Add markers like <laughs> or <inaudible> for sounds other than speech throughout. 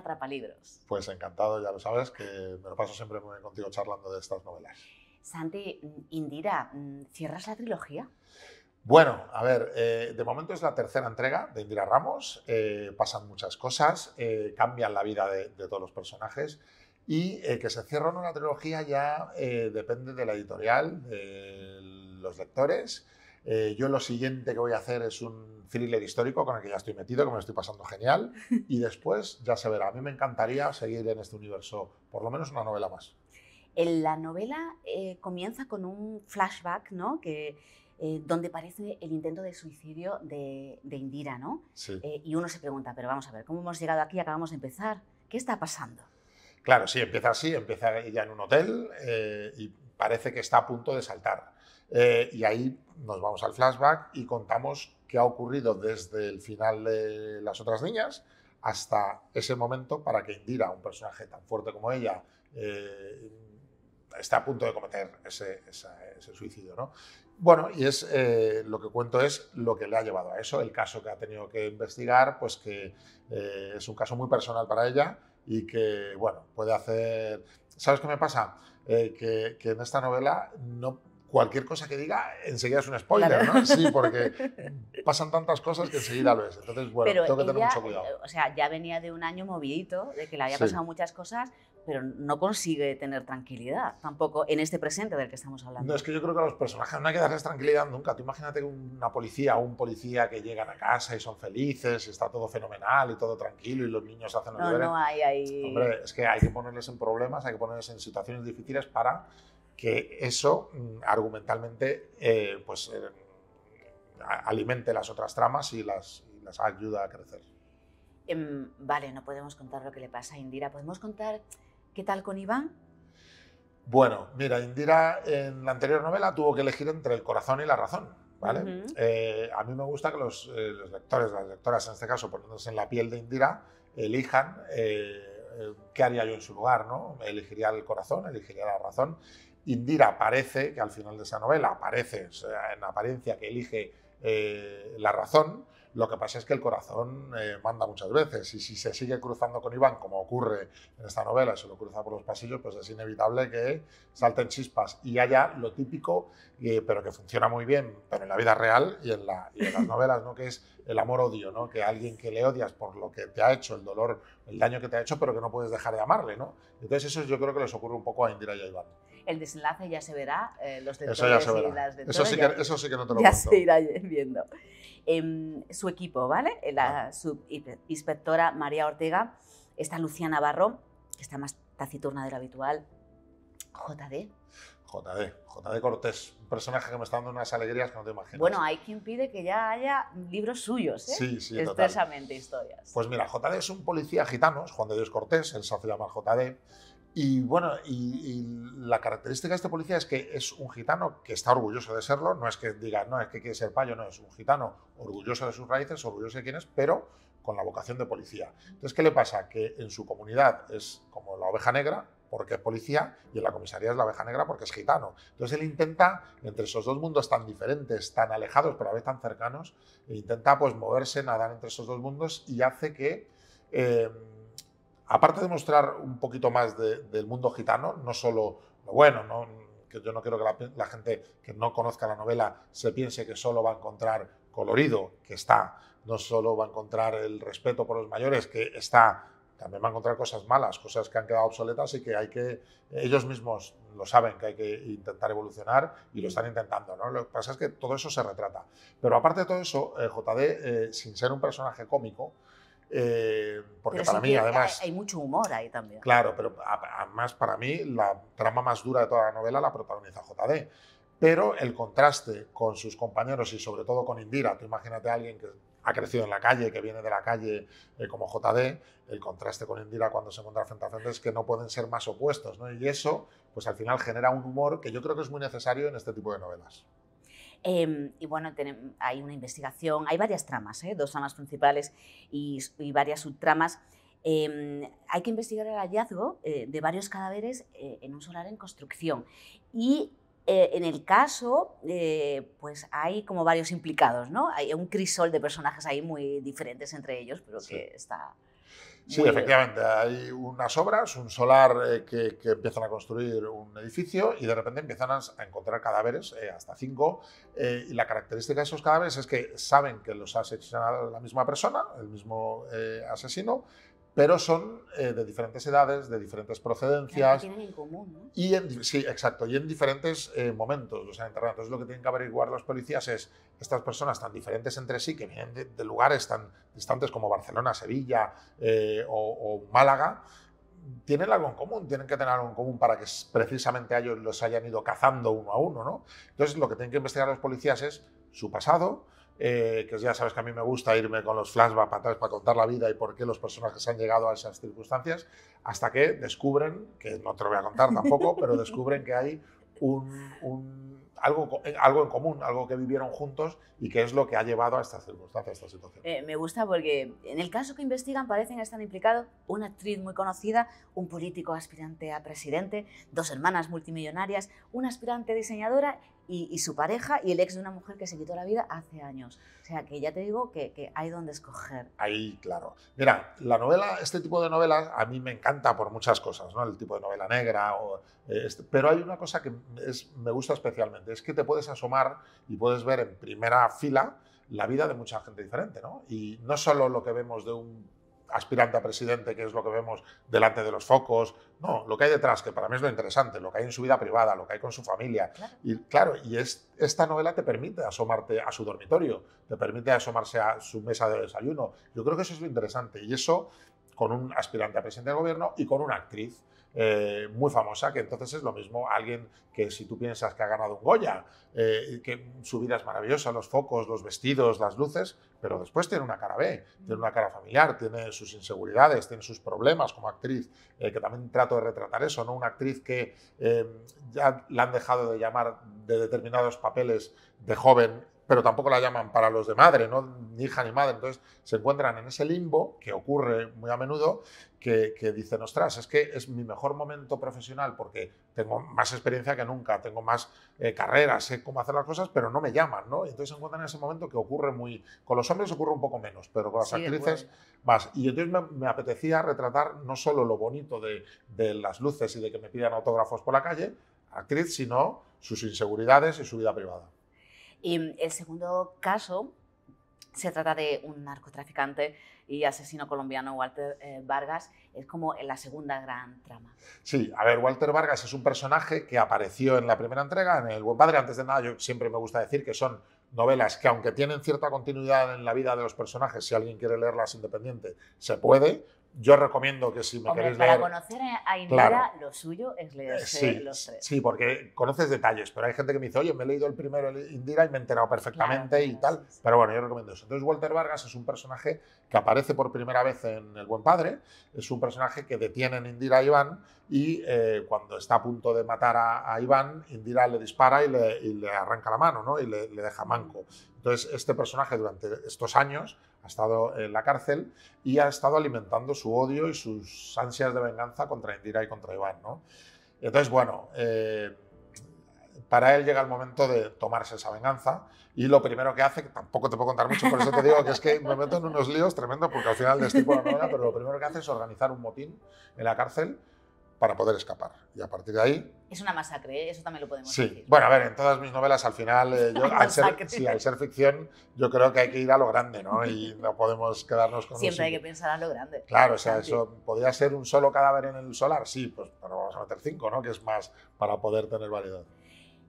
Atrapalibros. Pues encantado, ya lo sabes, que me lo paso siempre muy bien contigo charlando de estas novelas. Santi, Indira, ¿cierras la trilogía? Bueno, a ver, eh, de momento es la tercera entrega de Indira Ramos, eh, pasan muchas cosas, eh, cambian la vida de, todos los personajes y que se cierra una trilogía ya depende de la editorial, de los lectores. Yo lo siguiente que voy a hacer es un thriller histórico con el que ya estoy metido, que me lo estoy pasando genial <laughs> y después ya se verá. A mí me encantaría seguir en este universo por lo menos una novela más. En la novela comienza con un flashback, ¿no? Que eh, donde parece el intento de suicidio de, Indira, ¿no? Sí. Eh, y uno se pregunta, pero vamos a ver, ¿cómo hemos llegado aquí? Acabamos de empezar. ¿Qué está pasando? Claro, sí, empieza así, empieza ella en un hotel eh, y parece que está a punto de saltar. Y ahí nos vamos al flashback y contamos qué ha ocurrido desde el final de Las otras niñas hasta ese momento para que Indira, un personaje tan fuerte como ella, esté a punto de cometer ese, ese suicidio. ¿no? Bueno, y es eh, lo que cuento es lo que le ha llevado a eso, el caso que ha tenido que investigar, pues que eh, es un caso muy personal para ella y que, bueno, puede hacer... ¿Sabes qué me pasa? Eh, que, que, en esta novela no, cualquier cosa que diga enseguida es un spoiler, ¿no? Sí, porque <laughs> pasan tantas cosas que enseguida lo es. Entonces, bueno, tengo que tener mucho cuidado. O sea, ya venía de un año movidito, de que le había pasado muchas cosas, pero no consigue tener tranquilidad tampoco en este presente del que estamos hablando. No, es que yo creo que a los personajes no hay que darles tranquilidad nunca. Tú imagínate una policía o un policía que llegan a casa y son felices, y está todo fenomenal y todo tranquilo y los niños hacen lo No, no hay, hay... Hombre, es que hay que ponerles en problemas, hay que ponerles en situaciones difíciles para que eso mm, argumentalmente eh, pues, eh, alimente las otras tramas y las, y las ayuda a crecer. Em, vale, no podemos contar lo que le pasa a Indira. ¿Podemos contar qué tal con Iván? Bueno, mira, Indira en la anterior novela tuvo que elegir entre el corazón y la razón. ¿vale? Eh, a mí me gusta que los, los, lectores, las lectoras en este caso, poniéndose en la piel de Indira, elijan qué haría yo en su lugar. ¿no? Elegiría el corazón, elegiría la razón Indira parece, que al final de esa novela aparece en apariencia que elige eh, la razón, lo que pasa es que el corazón eh, manda muchas veces y si se sigue cruzando con Iván, como ocurre en esta novela, se lo cruza por los pasillos, pues es inevitable que salten chispas y haya lo típico, eh, pero que funciona muy bien, pero en la vida real y en, las <laughs> novelas, ¿no? que es el amor-odio, ¿no? que alguien que le odias por lo que te ha hecho, el dolor, el daño que te ha hecho, pero que no puedes dejar de amarle. ¿no? Entonces eso yo creo que les ocurre un poco a Indira y a Iván el desenlace ya se verá, eh, los eso ya se verá. eso, sí que, eso sí que no te lo Ya se irá viendo. Em, su equipo, ¿vale? La ah. subinspectora María Ortega, está Lucía Navarro, que está más taciturna de lo habitual, JD. JD, JD Cortés, un personaje que me está dando unas alegrías que no te imaginas. Bueno, hay quien pide que ya haya libros suyos, ¿eh? Sí, sí, Expresamente historias. Pues mira, JD es un policía gitano, Juan de Dios Cortés, él se hace llamar JD, y bueno, y, la característica de este policía es que es un gitano que está orgulloso de serlo, no es que diga, no, es que quiere ser payo, no, es un gitano orgulloso de sus raíces, orgulloso de quién es, pero con la vocación de policía. Entonces, ¿qué le pasa? Que en su comunidad es como la oveja negra, porque es policía, y en la comisaría es la oveja negra porque es gitano. Entonces él intenta, entre esos dos mundos tan diferentes, tan alejados, pero a veces tan cercanos, intenta pues moverse, nadar entre esos dos mundos y hace que... Eh, aparte de mostrar un poquito más del mundo gitano, no solo lo bueno, ¿no? que yo no quiero que la, gente que no conozca la novela se piense que solo va a encontrar colorido, que está, no solo va a encontrar el respeto por los mayores, que está, también va a encontrar cosas malas, cosas que han quedado obsoletas y que hay que, ellos mismos lo saben que hay que intentar evolucionar y lo están intentando. ¿no? Lo que pasa es que todo eso se retrata. Pero aparte de todo eso, eh, JD, eh, sin ser un personaje cómico, eh, porque para mí, además. Hay, mucho humor ahí también. Claro, pero además, para mí, la trama más dura de toda la novela la protagoniza JD. Pero el contraste con sus compañeros y sobre todo con Indira, tú imagínate a alguien que ha crecido en la calle, que viene de la calle eh, como JD, el contraste con Indira cuando se encuentra frente a frente es que no pueden ser más opuestos. ¿no? Y eso, pues al final genera un humor que yo creo que es muy necesario en este tipo de novelas. Em, y bueno, hay una investigación, hay varias tramas, ¿eh? dos tramas principales y, varias subtramas. Em, hay que investigar el hallazgo eh, de varios cadáveres eh, en un solar en construcción. Y Eh, en el caso, eh, pues hay como varios implicados, ¿no? Hay un crisol de personajes ahí muy diferentes entre ellos, pero que está... Sí, efectivamente, hay unas obras, un solar eh, que, empiezan a construir un edificio y de repente empiezan a, encontrar cadáveres, hasta cinco, y la característica de esos cadáveres es que saben que los ha asesinado la misma persona, el mismo asesino, pero son eh, de diferentes edades, de diferentes procedencias. tienen en común, ¿no? Y en, sí, exacto, y en diferentes eh, momentos han enterrado. Entonces lo que tienen que averiguar los policías es estas personas tan diferentes entre sí, que vienen de, lugares tan distantes como Barcelona, Sevilla eh, o, Málaga, tienen algo en común, tienen que tener algo en común para que precisamente ellos los hayan ido cazando uno a uno. ¿no? Entonces lo que tienen que investigar los policías es su pasado, eh, que ya sabes que a mí me gusta irme con los flashbacks para atrás para contar la vida y por qué los personajes han llegado a esas circunstancias, hasta que descubren, que no te lo voy a contar tampoco, <laughs> pero descubren que hay un, algo, algo en común, algo que vivieron juntos y que es lo que ha llevado a estas circunstancias, a esta situación. Eh, me gusta porque en el caso que investigan parecen estar implicados una actriz muy conocida, un político aspirante a presidente, dos hermanas multimillonarias, una aspirante diseñadora y, su pareja y el ex de una mujer que se quitó la vida hace años. O sea, que ya te digo que, hay donde escoger. Ahí, claro. Mira, la novela, este tipo de novelas a mí me encanta por muchas cosas, ¿no? El tipo de novela negra, o, este, pero hay una cosa que es, me gusta especialmente, es que te puedes asomar y puedes ver en primera fila la vida de mucha gente diferente, ¿no? Y no solo lo que vemos de un aspirante a presidente, que es lo que vemos delante de los focos. No, lo que hay detrás, que para mí es lo interesante, lo que hay en su vida privada, lo que hay con su familia. Y claro, y es, esta novela te permite asomarte a su dormitorio, te permite asomarse a su mesa de desayuno. Yo creo que eso es lo interesante. Y eso con un aspirante a presidente del gobierno y con una actriz. Eh, muy famosa, que entonces es lo mismo alguien que si tú piensas que ha ganado un Goya, eh, que su vida es maravillosa, los focos, los vestidos, las luces, pero después tiene una cara B, tiene una cara familiar, tiene sus inseguridades, tiene sus problemas como actriz, eh, que también trato de retratar eso, ¿no? Una actriz que ya la han dejado de llamar de determinados papeles de joven pero tampoco la llaman para los de madre, ¿no? ni hija ni madre. Entonces se encuentran en ese limbo que ocurre muy a menudo, que, dicen, ostras, es que es mi mejor momento profesional porque tengo más experiencia que nunca, tengo más eh, carreras, sé cómo hacer las cosas, pero no me llaman. ¿no? Entonces se encuentran en ese momento que ocurre muy... Con los hombres ocurre un poco menos, pero con las actrices más. Y entonces me, apetecía retratar no solo lo bonito de, de las luces y de que me pidan autógrafos por la calle, actriz, sino sus inseguridades y su vida privada. Y el segundo caso se trata de un narcotraficante y asesino colombiano, Walter eh, Vargas. Es como la segunda gran trama. Sí, a ver, Walter Vargas es un personaje que apareció en la primera entrega, en El Buen Padre. Antes de nada, yo siempre me gusta decir que son novelas que, aunque tienen cierta continuidad en la vida de los personajes, si alguien quiere leerlas independiente, se puede, yo recomiendo que si me queréis para leer... Para conocer a Indira, lo suyo es leerse sí, los tres. Sí, porque conoces detalles, pero hay gente que me dice, oye, me he leído el primero Indira y me he enterado perfectamente y tal. Pero bueno, yo recomiendo eso. Entonces, Walter Vargas es un personaje que aparece por primera vez en El Buen Padre. Es un personaje que detienen Indira a Iván y eh, cuando está a punto de matar a, Iván, Indira le dispara y le, arranca la mano ¿no? y le, le deja manco. Entonces, este personaje durante estos años ha estado en la cárcel y ha estado alimentando su odio y sus ansias de venganza contra Indira y contra Iván. ¿no? Entonces, bueno, eh, para él llega el momento de tomarse esa venganza y lo primero que hace, que tampoco te puedo contar mucho, por eso te digo que es que me meto en unos líos tremendos porque al final destipo la novela, pero lo primero que hace es organizar un motín en la cárcel para poder escapar. Y a partir de ahí... Es una masacre, ¿eh? eso también lo podemos sí. decir. Bueno, a ver, en todas mis novelas al final, eh, <laughs> yo, al, ser, sí, al ser ficción, yo creo que hay que ir a lo grande, ¿no? Y <laughs> no podemos quedarnos con... Siempre hay que pensar a lo grande. Claro, o sea, eso podría ser un solo cadáver en el solar, sí, pues pero vamos a meter cinco, ¿no? Que es más para poder tener variedad.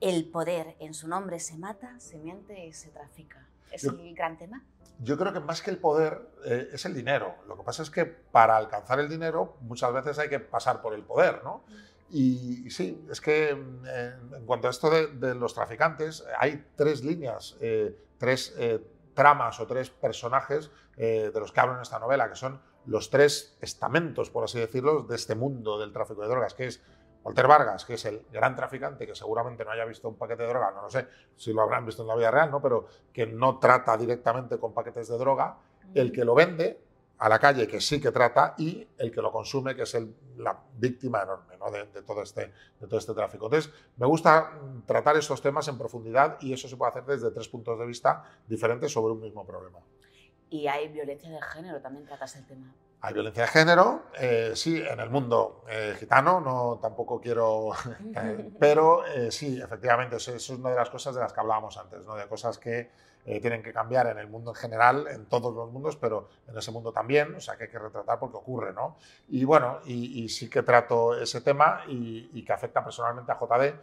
El poder en su nombre se mata, se miente y se trafica. ¿Es el gran tema? yo creo que más que el poder eh, es el dinero. Lo que pasa es que para alcanzar el dinero muchas veces hay que pasar por el poder, ¿no? Y, sí, es que mm, en cuanto a esto de, los traficantes, hay tres líneas, eh, tres eh, tramas o tres personajes de los que hablo en esta novela, que son los tres estamentos, por así decirlo, de este mundo del tráfico de drogas, que es Walter Vargas, que es el gran traficante que seguramente no haya visto un paquete de droga, no lo sé si lo habrán visto en la vida real, ¿no? pero que no trata directamente con paquetes de droga, el que lo vende a la calle, que sí que trata, y el que lo consume, que es la víctima enorme ¿no? de, todo este, de todo este tráfico. Entonces, me gusta tratar estos temas en profundidad y eso se puede hacer desde tres puntos de vista diferentes sobre un mismo problema. Y hay violencia de género, también tratas el tema. Hay violencia de género, eh, sí, en el mundo eh, gitano, no tampoco quiero, <laughs> eh, pero sí, efectivamente, eso, es una de las cosas de las que hablábamos antes, ¿no? de cosas que tienen que cambiar en el mundo en general, en todos los mundos, pero en ese mundo también, o sea que hay que retratar porque ocurre, ¿no? Y bueno, y sí que trato ese tema y, y, que afecta personalmente a JD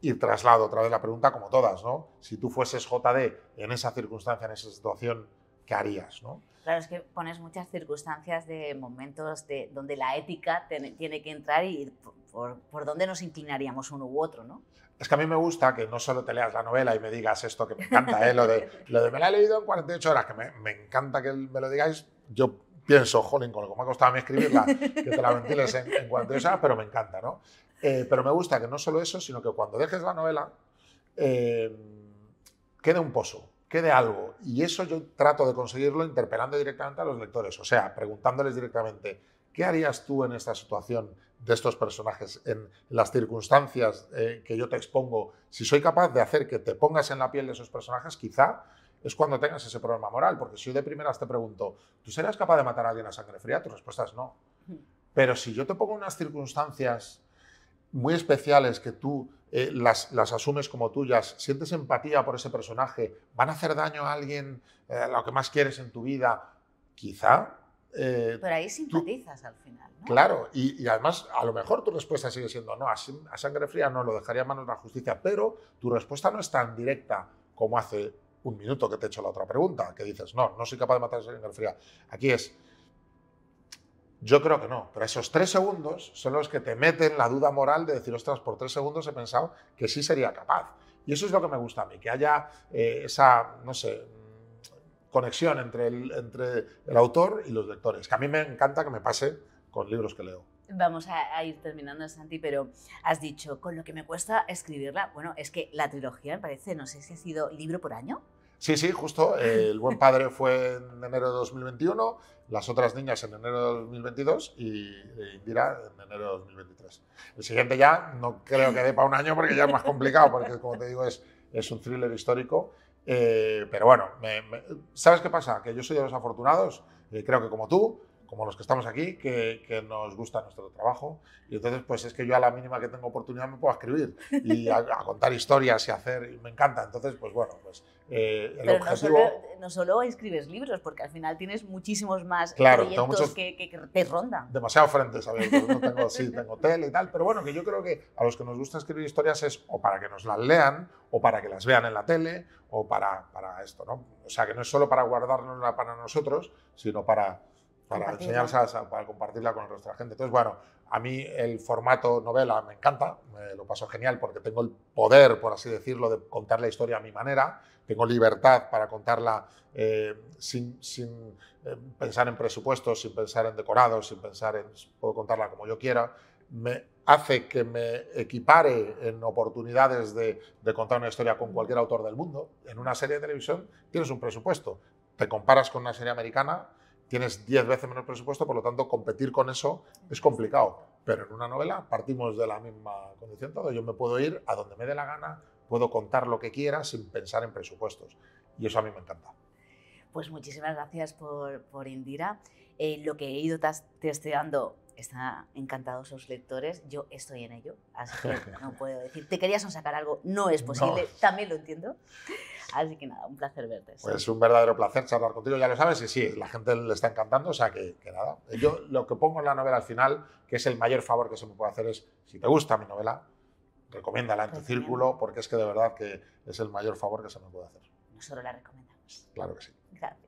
y traslado otra vez la pregunta como todas, ¿no? Si tú fueses JD en esa circunstancia, en esa situación, ¿qué harías, no? Claro, es que pones muchas circunstancias de momentos de, donde la ética te, tiene que entrar y por, por dónde nos inclinaríamos uno u otro, ¿no? Es que a mí me gusta que no solo te leas la novela y me digas esto que me encanta, ¿eh? lo, de, lo de me la he leído en 48 horas, que me, me encanta que me lo digáis. Yo pienso, jolín, con lo que me ha costado a mí escribirla, que te la ventiles en, en 48 horas, pero me encanta, ¿no? Eh, pero me gusta que no solo eso, sino que cuando dejes la novela, eh, quede un pozo, quede algo. Y eso yo trato de conseguirlo interpelando directamente a los lectores, o sea, preguntándoles directamente, ¿qué harías tú en esta situación de estos personajes, en las circunstancias eh, que yo te expongo? Si soy capaz de hacer que te pongas en la piel de esos personajes, quizá es cuando tengas ese problema moral, porque si yo de primeras te pregunto, ¿tú serías capaz de matar a alguien a sangre fría? Tu respuesta es no. Pero si yo te pongo unas circunstancias muy especiales que tú eh, las, las, asumes como tuyas, sientes empatía por ese personaje, van a hacer daño a alguien, eh, lo que más quieres en tu vida, quizá. Eh, Pero ahí simpatizas tú, al final. ¿no? Claro, y, y, además a lo mejor tu respuesta sigue siendo no, a, a, sangre fría no, lo dejaría en manos de la justicia, pero tu respuesta no es tan directa como hace un minuto que te he hecho la otra pregunta, que dices, no, no soy capaz de matar a sangre fría. Aquí es, yo creo que no, pero esos tres segundos son los que te meten la duda moral de decir, ostras, por tres segundos he pensado que sí sería capaz. Y eso es lo que me gusta a mí, que haya eh, esa, no sé, conexión entre el, entre el autor y los lectores, que a mí me encanta que me pase con libros que leo. Vamos a, a, ir terminando, Santi, pero has dicho, con lo que me cuesta escribirla, bueno, es que la trilogía me parece, no sé si ha sido libro por año. Sí, sí, justo. El buen padre fue en enero de 2021, las otras niñas en enero de 2022 y Indira en enero de 2023. El siguiente ya no creo que dé para un año porque ya es más complicado, porque como te digo es, es un thriller histórico. Eh, pero bueno, ¿sabes qué pasa? Que yo soy de los afortunados, eh, creo que como tú, como los que estamos aquí, que, que, nos gusta nuestro trabajo. Y entonces, pues es que yo a la mínima que tengo oportunidad me puedo escribir y <laughs> a, a contar historias y hacer, y me encanta. Entonces, pues bueno, pues eh, el Pero objetivo... no, solo, no solo escribes libros, porque al final tienes muchísimos más claro, proyectos muchos, que, que, te rondan. Demasiado frentes abiertos. No tengo, sí, tengo tele y tal, pero bueno, que yo creo que a los que nos gusta escribir historias es o para que nos las lean, o para que las vean en la tele, o para, para esto, ¿no? O sea, que no es solo para guardárnosla para nosotros, sino para para enseñarla, para compartirla con el resto de la gente. Entonces, bueno, a mí el formato novela me encanta, me lo paso genial porque tengo el poder, por así decirlo, de contar la historia a mi manera, tengo libertad para contarla eh, sin, sin eh, pensar en presupuestos, sin pensar en decorados, sin pensar en... puedo contarla como yo quiera. Me hace que me equipare en oportunidades de, de contar una historia con cualquier autor del mundo. En una serie de televisión tienes un presupuesto, te comparas con una serie americana tienes 10 veces menos presupuesto, por lo tanto, competir con eso es complicado. Pero en una novela partimos de la misma condición todo. Yo me puedo ir a donde me dé la gana, puedo contar lo que quiera sin pensar en presupuestos. Y eso a mí me encanta. Pues muchísimas gracias por, por Indira. Eh, lo que he ido testeando está encantados los lectores. Yo estoy en ello, así que <laughs> no puedo decir. Te querías sacar algo, no es posible, no. también lo entiendo. Así que nada, un placer verte. Pues un verdadero placer charlar contigo, ya lo sabes, y sí, la gente le está encantando, o sea que, que, nada. Yo lo que pongo en la novela al final, que es el mayor favor que se me puede hacer, es si te gusta mi novela, recomiéndala en tu pues círculo, porque es que de verdad que es el mayor favor que se me puede hacer. Nosotros la recomendamos. Claro que sí. Gracias.